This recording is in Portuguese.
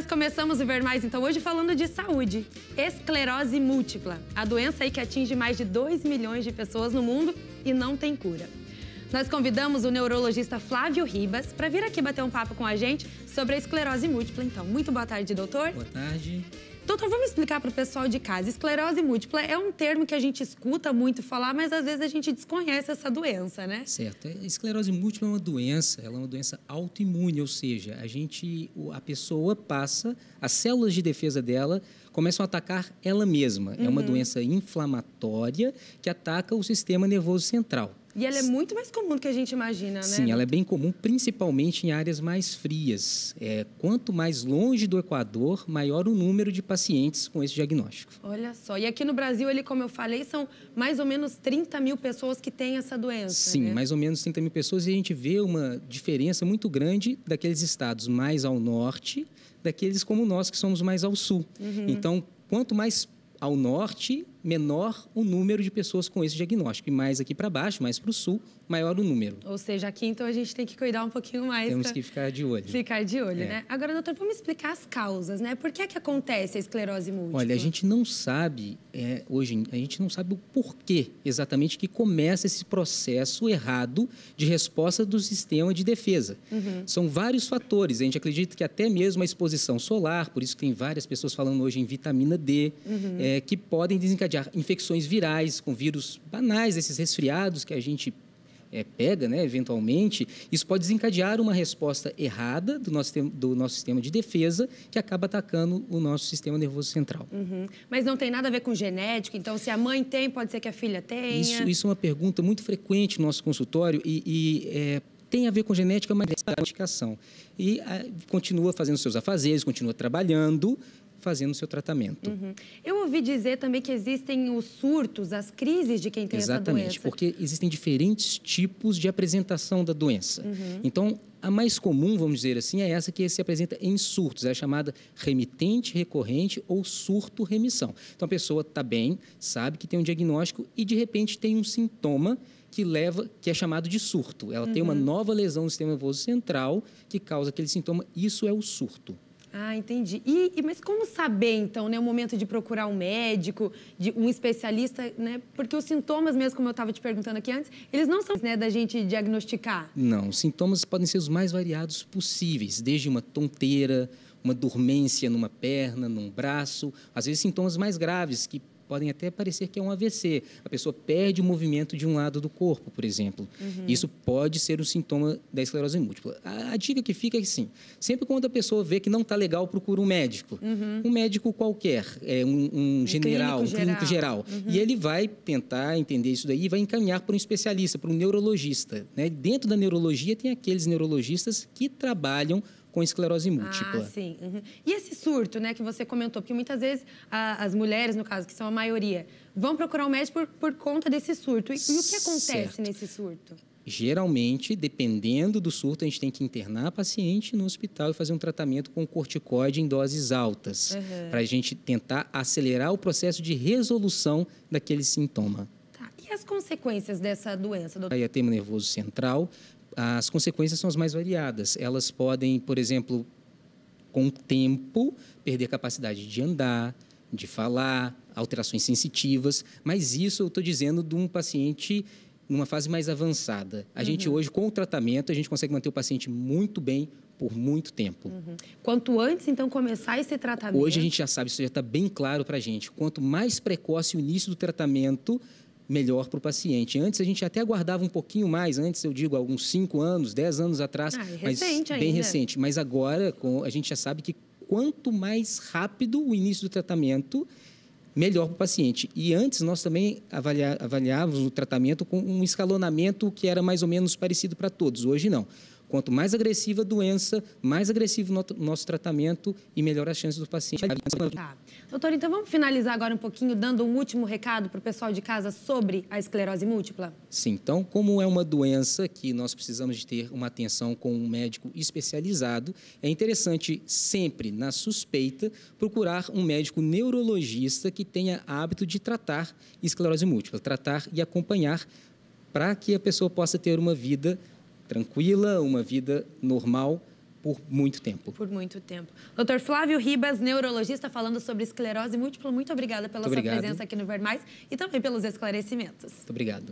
nós começamos o Ver Mais, então, hoje falando de saúde. Esclerose múltipla, a doença aí que atinge mais de 2 milhões de pessoas no mundo e não tem cura. Nós convidamos o neurologista Flávio Ribas para vir aqui bater um papo com a gente sobre a esclerose múltipla. Então, muito boa tarde, doutor. Boa tarde. Doutor, vamos explicar para o pessoal de casa. Esclerose múltipla é um termo que a gente escuta muito falar, mas às vezes a gente desconhece essa doença, né? Certo. A esclerose múltipla é uma doença, ela é uma doença autoimune, ou seja, a gente, a pessoa passa, as células de defesa dela começam a atacar ela mesma. Uhum. É uma uhum. doença inflamatória que ataca o sistema nervoso central. E ela é muito mais comum do que a gente imagina, né? Sim, ela é bem comum, principalmente em áreas mais frias. É, quanto mais longe do Equador, maior o número de pacientes com esse diagnóstico. Olha só. E aqui no Brasil, ele, como eu falei, são mais ou menos 30 mil pessoas que têm essa doença. Sim, né? mais ou menos 30 mil pessoas. E a gente vê uma diferença muito grande daqueles estados mais ao norte, daqueles como nós, que somos mais ao sul. Uhum. Então, quanto mais ao norte, menor o número de pessoas com esse diagnóstico. E mais aqui para baixo, mais para o sul, maior o número. Ou seja, aqui então a gente tem que cuidar um pouquinho mais. Temos que ficar de olho. Ficar de olho, é. né? Agora, doutor, vamos explicar as causas, né? Por que é que acontece a esclerose múltipla? Olha, a gente não sabe, é, hoje, a gente não sabe o porquê exatamente que começa esse processo errado de resposta do sistema de defesa. Uhum. São vários fatores. A gente acredita que até mesmo a exposição solar, por isso que tem várias pessoas falando hoje em vitamina D, uhum. é, que podem desencadear infecções virais com vírus banais, esses resfriados que a gente é, pega, né, eventualmente, isso pode desencadear uma resposta errada do nosso, do nosso sistema de defesa que acaba atacando o nosso sistema nervoso central. Uhum. Mas não tem nada a ver com genética? Então, se a mãe tem, pode ser que a filha tenha? Isso, isso é uma pergunta muito frequente no nosso consultório e, e é, tem a ver com genética, mas é medicação. E a, continua fazendo seus afazeres, continua trabalhando, fazendo o seu tratamento. Uhum. Eu ouvi dizer também que existem os surtos, as crises de quem tem Exatamente, essa doença. Exatamente, porque existem diferentes tipos de apresentação da doença. Uhum. Então, a mais comum, vamos dizer assim, é essa que se apresenta em surtos, é a chamada remitente recorrente ou surto-remissão. Então, a pessoa está bem, sabe que tem um diagnóstico e, de repente, tem um sintoma que leva, que é chamado de surto. Ela uhum. tem uma uhum. nova lesão no sistema nervoso central que causa aquele sintoma. Isso é o surto. Ah, entendi. E, e, mas como saber, então, né, o momento de procurar um médico, de um especialista, né? Porque os sintomas, mesmo como eu estava te perguntando aqui antes, eles não são né, da gente diagnosticar. Não, os sintomas podem ser os mais variados possíveis, desde uma tonteira, uma dormência numa perna, num braço, às vezes sintomas mais graves que podem até parecer que é um AVC. A pessoa perde o movimento de um lado do corpo, por exemplo. Uhum. Isso pode ser um sintoma da esclerose múltipla. A, a, dica que fica é que, sim, sempre quando a pessoa vê que não está legal, procura um médico. Uhum. Um médico qualquer, é, um, um, um general, clínico um clínico geral. Uhum. E ele vai tentar entender isso daí e vai encaminhar para um especialista, para um neurologista. Né? Dentro da neurologia tem aqueles neurologistas que trabalham com esclerose múltipla. Ah, sim. Uhum. E esse surto, né, que você comentou, porque muitas vezes a, as mulheres, no caso, que são a maioria, vão procurar um médico por, por conta desse surto. E, e o que acontece certo. nesse surto? Geralmente, dependendo do surto, a gente tem que internar a paciente no hospital e fazer um tratamento com corticoide em doses altas, uhum. para a gente tentar acelerar o processo de resolução daquele sintoma. Tá. E as consequências dessa doença, doutor? Aí, tema nervoso central, as consequências são as mais variadas. Elas podem, por exemplo, com o tempo, perder a capacidade de andar, de falar, alterações sensitivas, mas isso eu estou dizendo de um paciente numa fase mais avançada. A uhum. gente hoje, com o tratamento, a gente consegue manter o paciente muito bem por muito tempo. Uhum. Quanto antes, então, começar esse tratamento... Hoje a gente já sabe, isso já está bem claro para a gente. Quanto mais precoce o início do tratamento, melhor para o paciente. Antes a gente até aguardava um pouquinho mais, antes eu digo alguns 5 anos, 10 anos atrás, ah, mas bem ainda. recente. Mas agora com, a gente já sabe que quanto mais rápido o início do tratamento, melhor para o paciente. E antes nós também avaliávamos o tratamento com um escalonamento que era mais ou menos parecido para todos. Hoje não. Quanto mais agressiva a doença, mais agressivo o nosso tratamento e melhor as chances do paciente. Tá. Doutor, então vamos finalizar agora um pouquinho dando um último recado para o pessoal de casa sobre a esclerose múltipla? Sim, então, como é uma doença que nós precisamos de ter uma atenção com um médico especializado, é interessante sempre, na suspeita, procurar um médico neurologista que tenha hábito de tratar esclerose múltipla, tratar e acompanhar para que a pessoa possa ter uma vida tranquila, uma vida normal por muito tempo. Por muito tempo. Doutor Flávio Ribas, neurologista, falando sobre esclerose múltipla. Muito obrigada pela muito sua presença aqui no Ver Mais e também pelos esclarecimentos. Muito obrigado.